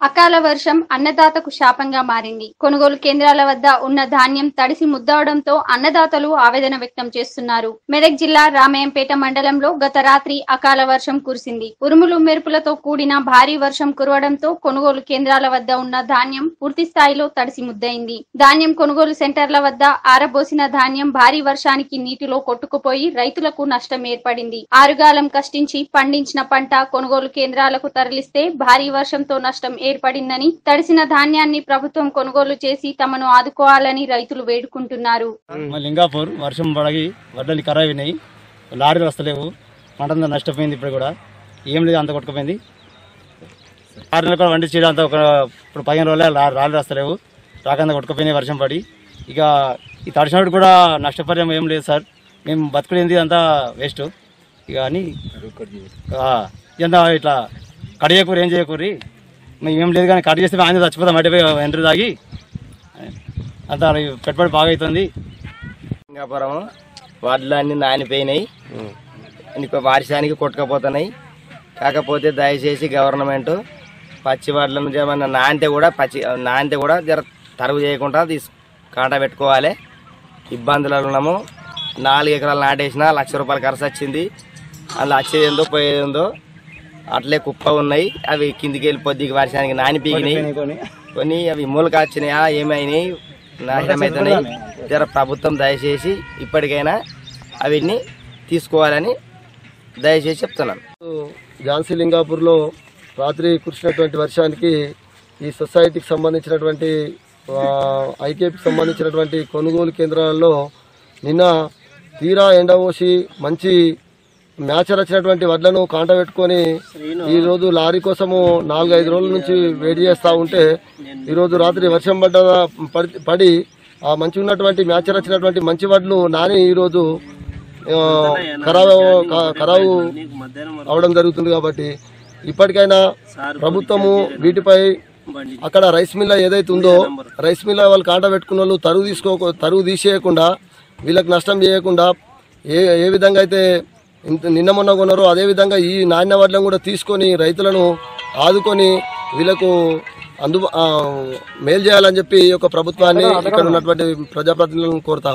a అకాల వర్షం అన్నదాతకు శాపంగా మారింది. కొనుగోలు కేంద్రాల వద్ద ఉన్న ధాన్యం తడిసి ముద్దవడంతో అన్నదాతలు ఆవేదన వ్యక్తం చేస్తున్నారు. మెదక్ జిల్లా రామయంపేట మండలంలో గత రాత్రి అకాల వర్షం కురిసింది. ఉరుములు మెరుపులతో కూడిన భారీ వర్షం కురవడంతో కొనుగోలు కేంద్రాల వద్ద ఉన్న ధాన్యం పూర్తి స్థాయిలో తడిసి ముద్దయింది. ధాన్యం కొనుగోలు సెంటర్ల వద్ద ఆరబోసిన ధాన్యం భారీ వర్షానికి నీటిలో కొట్టుకుపోయి రైతులకు నష్టం ఏర్పడింది. ఆరుగాలం కష్టించి పండించిన పంట కొనుగోలు కేంద్రాలకు తరలిస్తే భారీ వర్షంతో నష్టం ఏర్పడిందని తడిసిన ధాన్యాన్ని ప్రభుత్వం కొనుగోలు చేసి తమను ఆదుకోవాలని రైతులు వేడుకుంటున్నారు. లింగాపూర్ వర్షం పడగి వడ్డలు ఖరాబ్ అయినాయి. లారీలు వస్తలేవు. పంట అంతా నష్టపోయింది ఇప్పుడు కూడా. ఏం లేదు అంత కొట్టుకుపోయింది. లారీలు కూడా వండి చేయడం అంత ఒక ఇప్పుడు పదిహేను రోజులే లారీలు వస్తలేవు. రాకంతా కొట్టుకుపోయినాయి వర్షం పడి. ఇక ఈ తడిసినప్పుడు కూడా నష్టపరిహారం ఏం లేదు సార్. మేము బతుకులేంది అంతా వేస్ట్. ఇక అని ఎంత ఇట్లా కడియకూరు ఏం చేయకూరి? ఏం లేదు కానీ కట్ చేస్తే ఆయన చచ్చిపోతాం అడిపోయి ఎంటర్ తాగి. అంతా పెట్టుబడి బాగా అవుతుంది సింగాపురం వడ్లు అన్ని నానిపోయినాయి ఇంకా వర్షానికి కొట్టుకపోతున్నాయి. కాకపోతే దయచేసి గవర్నమెంట్ పచ్చి వడ్లను ఏమన్నా నానితే కూడా పచ్చి నానితే కూడా జర తరుగు చేయకుండా తీసు కాంట పెట్టుకోవాలి. ఇబ్బందులలో ఉన్నాము. నాలుగు ఎకరాలు నాటేసిన లక్ష రూపాయలు ఖర్చు వచ్చింది. అందులో వచ్చేది ఏందో పోయేది ఏందో అట్లే కుప్ప ఉన్నాయి. అవి కిందికి వెళ్ళి పొద్దుకి వర్షానికి నాని పీకినాయి. కొన్ని అవి మూలక వచ్చినాయా. ఏమైనాయి? నాశనం అవుతున్నాయి జర ప్రభుత్వం దయచేసి ఇప్పటికైనా అవిని తీసుకోవాలని దయచేసి చెప్తున్నాను. ఝాన్సీ లింగాపూర్లో రాత్రి కురిసినటువంటి వర్షానికి ఈ సొసైటీకి సంబంధించినటువంటి ఐకేపీకి సంబంధించినటువంటి కొనుగోలు కేంద్రాలలో నిన్న తీరా ఎండబోసి మంచి మ్యాచర్ వచ్చినటువంటి వడ్లను కాంట పెట్టుకొని ఈ రోజు లారీ కోసము నాలుగైదు రోజుల నుంచి వెయిట్ చేస్తూ ఉంటే ఈ రోజు రాత్రి వర్షం పడ్డ పడి- పడి ఆ మంచి ఉన్నటువంటి మ్యాచర్ వచ్చినటువంటి మంచి వడ్లు నాని ఈరోజు ఖరాబు ఖరాబు అవడం జరుగుతుంది కాబట్టి ఇప్పటికైనా ప్రభుత్వము వీటిపై అక్కడ రైస్ మిల్ ఏదైతే ఉందో రైస్ మిల్ వాళ్ళు కాంట పెట్టుకున్న వాళ్ళు తరుగు తీసుకో తరుగు తీసేయకుండా వీళ్ళకి నష్టం చేయకుండా ఏ ఏ విధంగా అయితే ఇంత నిన్న మొన్న కొన్నారో అదే విధంగా ఈ నాణ్య వడ్లను కూడా తీసుకొని రైతులను ఆదుకొని వీళ్ళకు అందు ఆ, మేలు చేయాలని చెప్పి ఈ యొక్క ప్రభుత్వాన్ని ఇక్కడ ఉన్నటువంటి ప్రజాప్రతినిధులను కోరుతా.